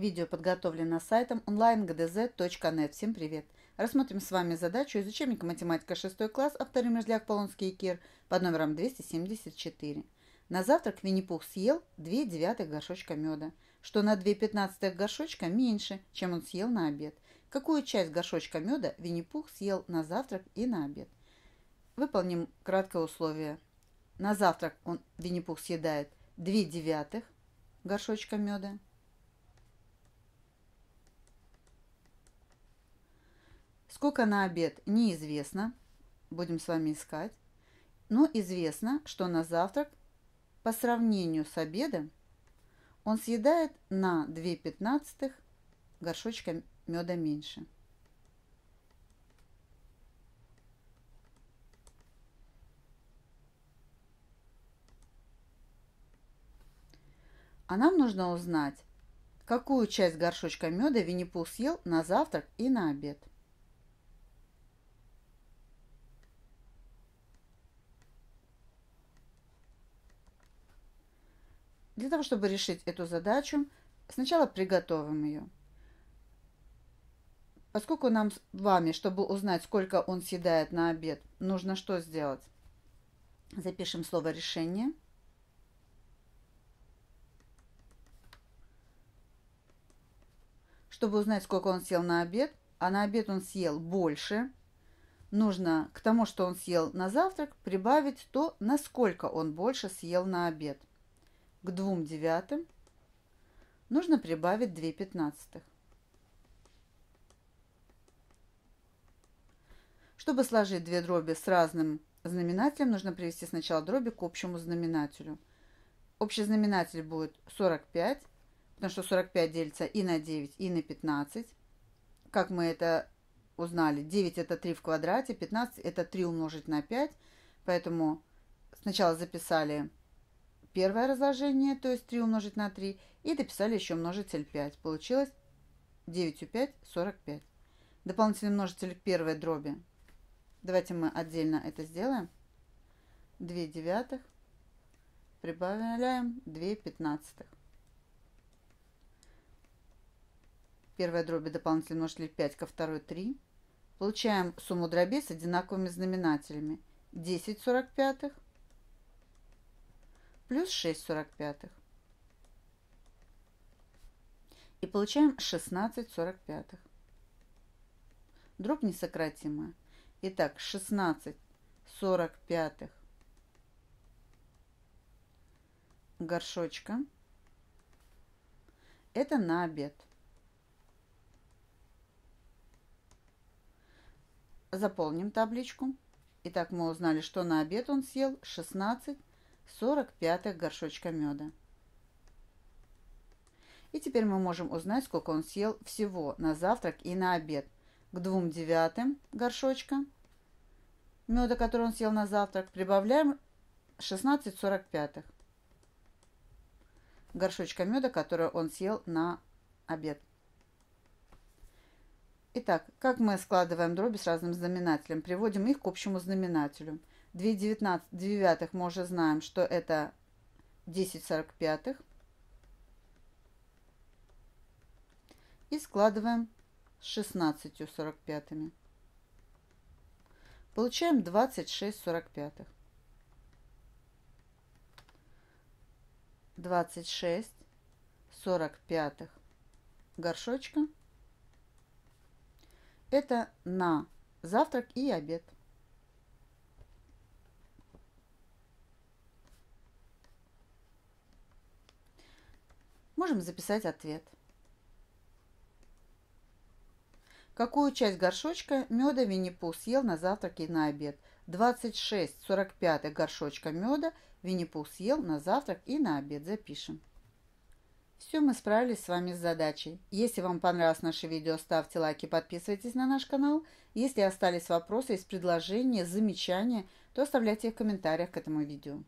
Видео подготовлено сайтом onlinegdz.net. Всем привет! Рассмотрим с вами задачу из учебника математика 6 класс, авторы Мерзляк, Полонский и Кир под номером 274. На завтрак Винни-Пух съел 2 девятых горшочка меда, что на 2 пятнадцатых горшочка меньше, чем он съел на обед. Какую часть горшочка меда Винни-Пух съел на завтрак и на обед? Выполним краткое условие. На завтрак он Винни-Пух съедает 2 девятых горшочка меда. Сколько на обед, неизвестно. Будем с вами искать. Но известно, что на завтрак по сравнению с обедом он съедает на 2 пятнадцатых горшочка меда меньше. А нам нужно узнать, какую часть горшочка меда Винни-Пух съел на завтрак и на обед. Для того, чтобы решить эту задачу, сначала приготовим ее. Поскольку нам с вами, чтобы узнать, сколько он съедает на обед, нужно что сделать? Запишем слово «решение». Чтобы узнать, сколько он съел на обед, а на обед он съел больше, нужно к тому, что он съел на завтрак, прибавить то, насколько он больше съел на обед к двум девятым нужно прибавить 2 пятнадцатых. Чтобы сложить две дроби с разным знаменателем, нужно привести сначала дроби к общему знаменателю. Общий знаменатель будет 45, потому что 45 делится и на 9, и на 15. Как мы это узнали, 9 это 3 в квадрате, 15 это 3 умножить на 5, поэтому сначала записали первое разложение, то есть 3 умножить на 3, и дописали еще множитель 5. Получилось 9 у 5 – 45. Дополнительный множитель к первой дроби. Давайте мы отдельно это сделаем. 2 девятых прибавляем 2 пятнадцатых. Первая дроби дополнительный множитель 5 ко второй 3. Получаем сумму дробей с одинаковыми знаменателями. 10 сорок пятых – плюс 6 45. И получаем 16 45. Дробь несократимая. Итак, 16 45 горшочка. Это на обед. Заполним табличку. Итак, мы узнали, что на обед он съел 16 45 горшочка меда. И теперь мы можем узнать, сколько он съел всего на завтрак и на обед. К двум девятым горшочка меда, который он съел на завтрак, прибавляем 16,45 горшочка меда, который он съел на обед. Итак, как мы складываем дроби с разным знаменателем? Приводим их к общему знаменателю. 2 19 девятых мы уже знаем, что это 10 сорок пятых. И складываем с 16 сорок пятыми. Получаем 26 сорок пятых. 26 сорок пятых горшочка. Это на завтрак и обед. Можем записать ответ. Какую часть горшочка меда Винни-Пух съел на завтрак и на обед? 26 45 горшочка меда Винни-Пух съел на завтрак и на обед. Запишем. Все, мы справились с вами с задачей. Если вам понравилось наше видео, ставьте лайки, подписывайтесь на наш канал. Если остались вопросы, есть предложения, замечания, то оставляйте их в комментариях к этому видео.